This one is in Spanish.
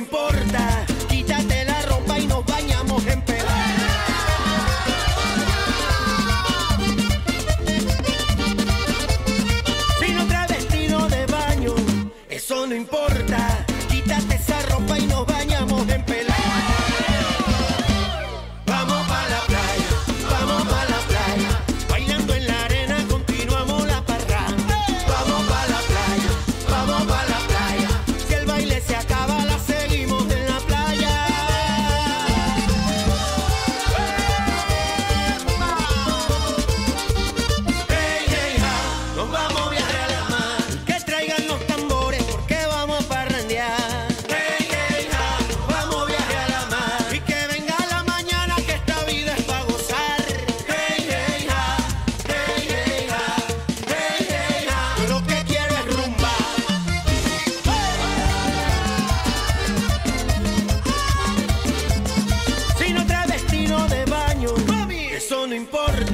Importa. importa.